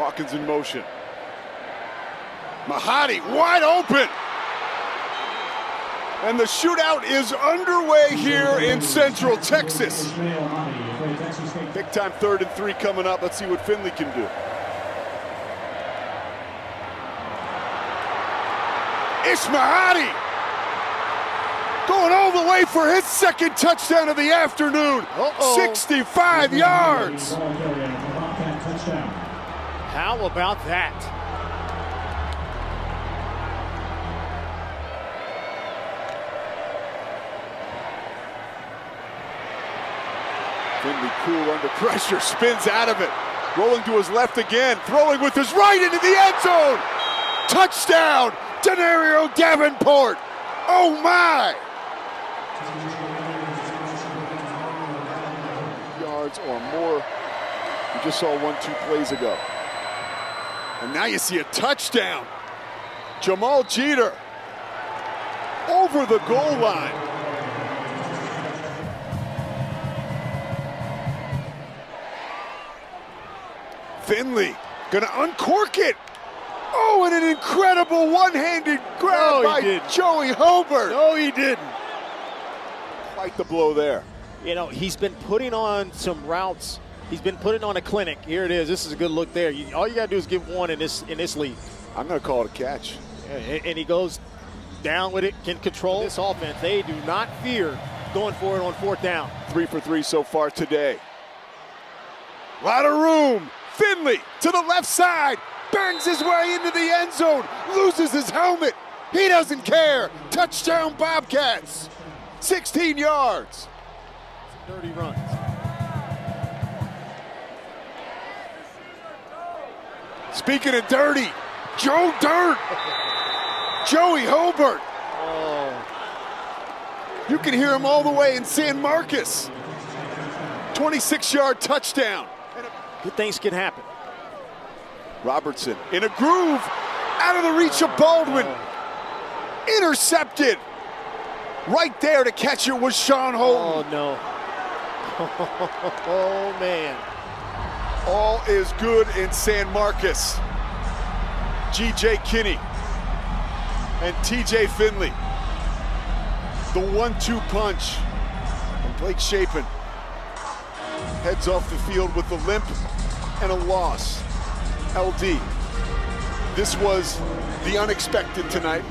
Hawkins in motion. Mahdi wide open. And the shootout is underway here in Central Texas. Big time third and three coming up. Let's see what Finley can do. Ish Mahdi going all the way for his second touchdown of the afternoon. Uh-oh. 65 yards. How about that? Finley cool under pressure, spins out of it. Rolling to his left again, throwing with his right into the end zone. Touchdown, Denario Davenport. Oh my! Yards or more. We just saw one, two plays ago. And now you see a touchdown. Jamal Jeter over the goal line. Finley gonna uncork it. Oh, and an incredible one-handed grab No, by didn't. Joey Hobert. No, he didn't. Quite the blow there. You know, he's been putting on some routes. He's been putting on a clinic. Here it is. This is a good look there. You, all you got to do is give one in this in this league. I'm gonna call it a catch. And, and he goes down with it, can control this offense. They do not fear going for it on fourth down. Three for three so far today. A Lot of room. Finley to the left side. Bangs his way into the end zone. Loses his helmet. He doesn't care. Touchdown Bobcats. 16 yards. Dirty runs. Speaking of dirty, Joe Dirt. Joey Hobert. Oh, You can hear him all the way in San Marcos. 26 yard touchdown. good things can happen. Robertson in a groove, out of the reach of Baldwin. Intercepted. Right there to catch it was Sean Holton. Oh no. Oh man. Is good in San Marcos. G.J. Kinne and T.J. Finley. The one-two punch. And Blake Shapen heads off the field with a limp and a loss. LD. This was the unexpected tonight. But